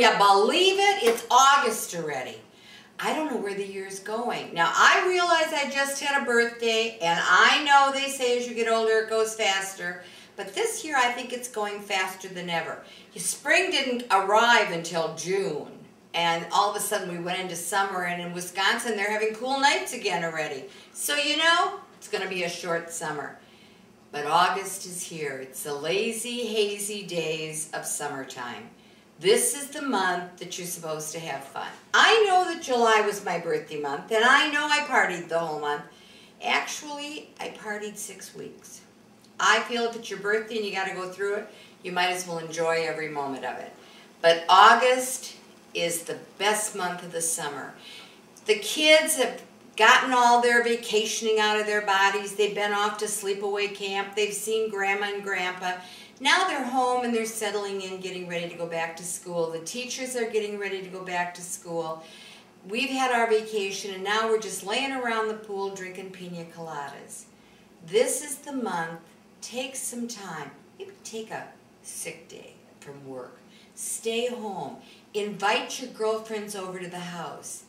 you believe it? It's August already. I don't know where the year's going. Now, I realize I just had a birthday, and I know they say as you get older it goes faster, but this year I think it's going faster than ever. Spring didn't arrive until June, and all of a sudden we went into summer, and in Wisconsin they're having cool nights again already. So, you know, it's going to be a short summer. But August is here. It's the lazy, hazy days of summertime. This is the month that you're supposed to have fun. I know that July was my birthday month, and I know I partied the whole month. Actually, I partied six weeks. I feel if it's your birthday and you got to go through it, you might as well enjoy every moment of it. But August is the best month of the summer. The kids have gotten all their vacationing out of their bodies. They've been off to sleepaway camp. They've seen grandma and grandpa. Now they're home and they're settling in, getting ready to go back to school. The teachers are getting ready to go back to school. We've had our vacation and now we're just laying around the pool drinking pina coladas. This is the month. Take some time. Maybe take a sick day from work. Stay home. Invite your girlfriends over to the house.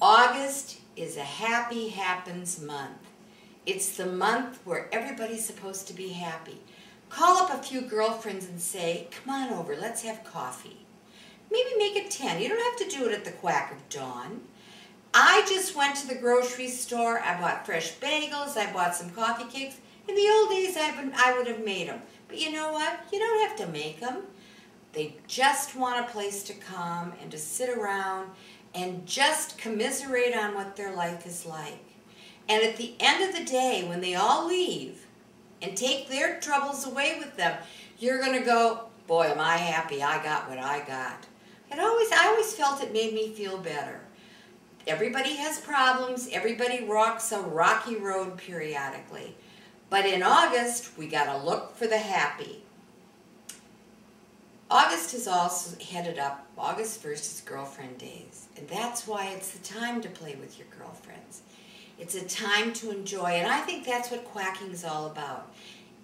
August is a happy happens month. It's the month where everybody's supposed to be happy. Call up a few girlfriends and say, come on over, let's have coffee. Maybe make it 10. You don't have to do it at the quack of dawn. I just went to the grocery store. I bought fresh bagels. I bought some coffee cakes. In the old days, I, would have made them. But you know what? You don't have to make them. They just want a place to come and to sit around and just commiserate on what their life is like. And at the end of the day, when they all leave and take their troubles away with them, you're going to go, boy, am I happy I got what I got. It always, I always felt it made me feel better. Everybody has problems. Everybody rocks a rocky road periodically. But in August, we got to look for the happy. August is also headed up. August 1st is girlfriend days. And that's why it's the time to play with your girlfriends. It's a time to enjoy. And I think that's what quacking is all about.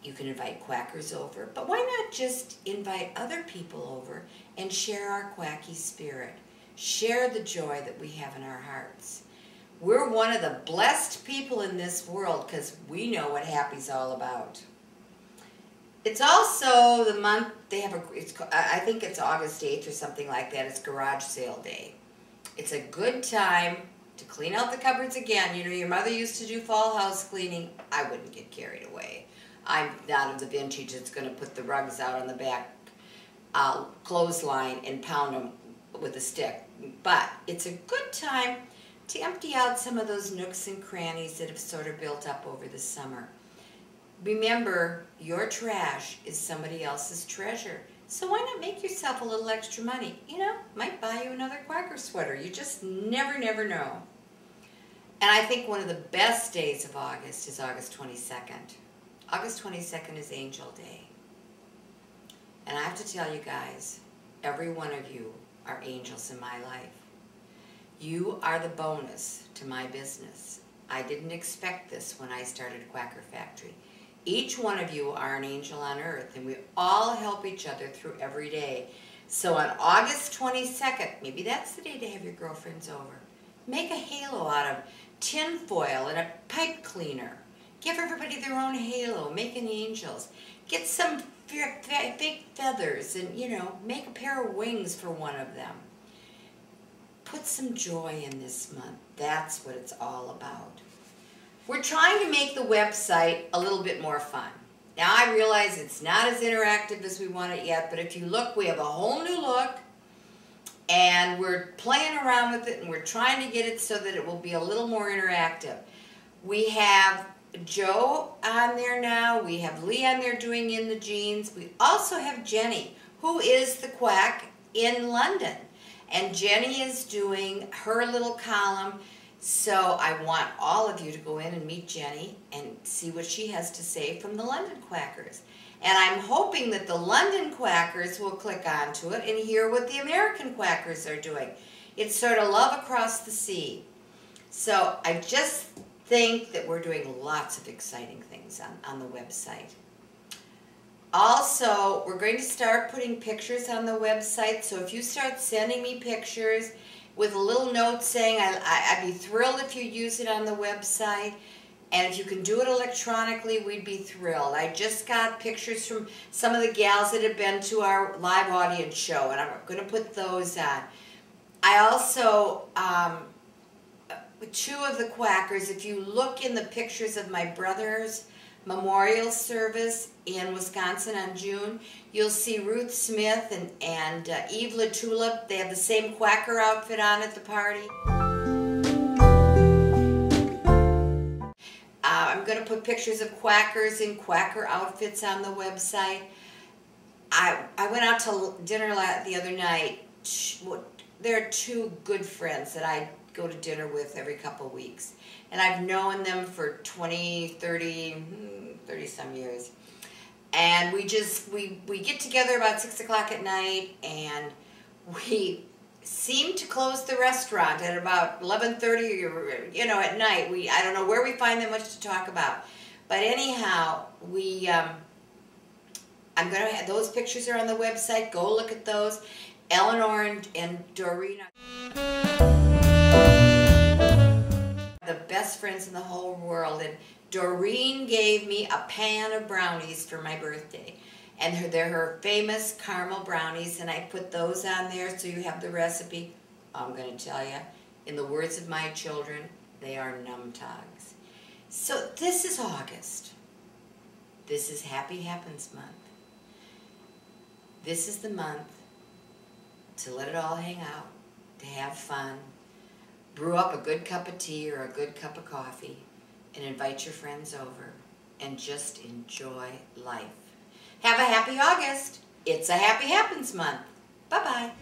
You can invite quackers over, but why not just invite other people over and share our quacky spirit? Share the joy that we have in our hearts. We're one of the blessed people in this world because we know what happy's all about. It's also the month they have a. I think it's August eighth or something like that. It's garage sale day. It's a good time to clean out the cupboards again. You know, your mother used to do fall house cleaning. I wouldn't get carried away. I'm not of the vintage that's going to put the rugs out on the back uh, clothesline and pound them with a stick. But it's a good time to empty out some of those nooks and crannies that have sort of built up over the summer. Remember, your trash is somebody else's treasure. So why not make yourself a little extra money? You know, might buy you another Quacker sweater. You just never, never know. And I think one of the best days of August is August 22nd. August 22nd is Angel Day. And I have to tell you guys, every one of you are angels in my life. You are the bonus to my business. I didn't expect this when I started Quacker Factory. Each one of you are an angel on earth, and we all help each other through every day. So on August 22nd, maybe that's the day to have your girlfriends over. Make a halo out of tin foil and a pipe cleaner. Give everybody their own halo. Make an angels. Get some fake feathers and, you know, make a pair of wings for one of them. Put some joy in this month. That's what it's all about. We're trying to make the website a little bit more fun. Now I realize it's not as interactive as we want it yet, but if you look, we have a whole new look and we're playing around with it and we're trying to get it so that it will be a little more interactive. We have Joe on there now. We have Lee on there doing In the Jeans. We also have Jenny, who is the quack in London. And Jenny is doing her little column so I want all of you to go in and meet Jenny and see what she has to say from the London Quackers. And I'm hoping that the London Quackers will click onto it and hear what the American Quackers are doing. It's sort of love across the sea. So I just think that we're doing lots of exciting things on, on the website. Also, we're going to start putting pictures on the website. So if you start sending me pictures with a little note saying I, would be thrilled if you use it on the website. And if you can do it electronically, we'd be thrilled. I just got pictures from some of the gals that have been to our live audience show, and I'm going to put those on. I also, um, two of the quackers, if you look in the pictures of my brothers, memorial service in Wisconsin on June. You'll see Ruth Smith and, and uh, Eve LaTulip. They have the same Quacker outfit on at the party. Uh, I'm going to put pictures of Quackers in Quacker outfits on the website. I, I went out to dinner the other night. There are two good friends that I go to dinner with every couple weeks. And I've known them for 20, 30, 30 some years. And we just, we, we get together about 6 o'clock at night and we seem to close the restaurant at about 11.30 you know, at night. We, I don't know where we find that much to talk about. But anyhow, we, um, I'm to have, those pictures are on the website. Go look at those. Eleanor and, and Doreen the best friends in the whole world. And Doreen gave me a pan of brownies for my birthday. And they're her famous caramel brownies, and I put those on there so you have the recipe. I'm going to tell you, in the words of my children, they are numtogs. So this is August. This is Happy Happens Month. This is the month to let it all hang out, to have fun, brew up a good cup of tea or a good cup of coffee and invite your friends over and just enjoy life. Have a happy August. It's a Happy Happens month. Bye-bye.